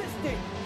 assistant.